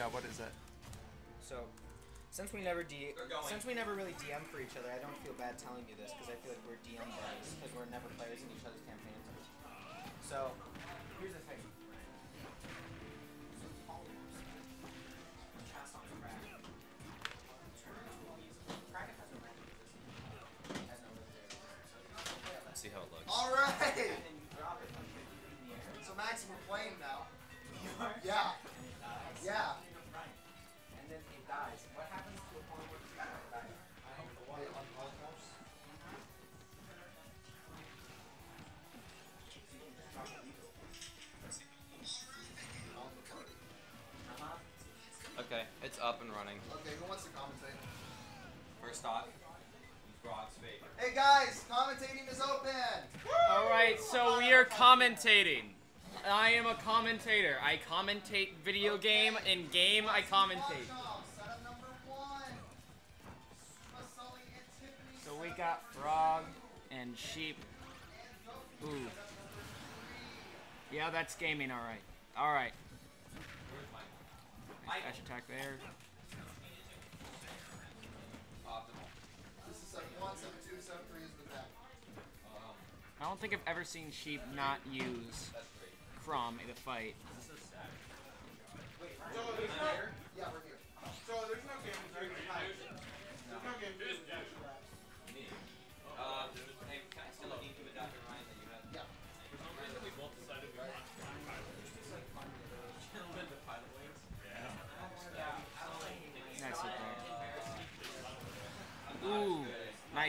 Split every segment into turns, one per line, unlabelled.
Yeah, what is it?
So, since we never D, since we never really DM for each other, I don't feel bad telling you this because I feel like we're DM buddies because we're never players in each other's campaigns. So, here's the thing. So polymorphs. Cast on crack. Turn into a weasel. Kraken has no magic resistance. Has no legendary resistance. So you just play it like
Let's see how it looks.
All right.
and then you drop it like 50 feet in the air.
So Max, we're playing now. Yeah.
And it dies.
Yeah.
It's up and running.
Okay, who wants to commentate?
First off, Frog's favorite.
Hey guys, commentating is open.
All right, so we are commentating. I am a commentator. I commentate video game. In game, I commentate.
Setup number one. Sully and Tiffany.
So we got frog and sheep. Ooh. Yeah, that's gaming. All right. All right.
Deck.
Um,
I don't think I've ever seen sheep not use. Chrom in a fight.
So there's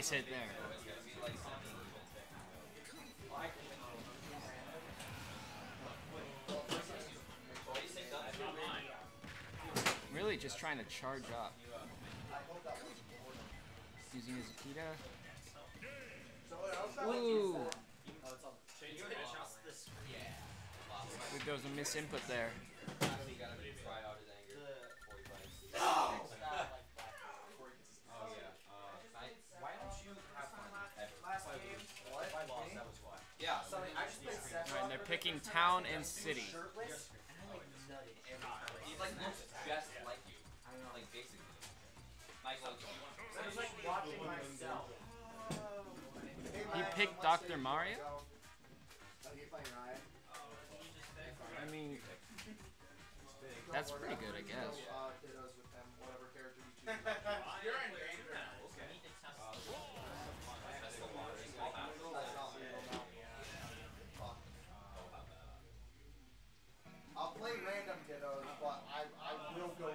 nice hit there.
It's gonna be like something.
Really just trying to charge up. Using his Akita. Ooh. There goes a misinput there.
You
picking town and city.
I.
He like
watching myself.
He picked Dr. Mario? I mean, that's pretty good, I guess.
You're I, I will go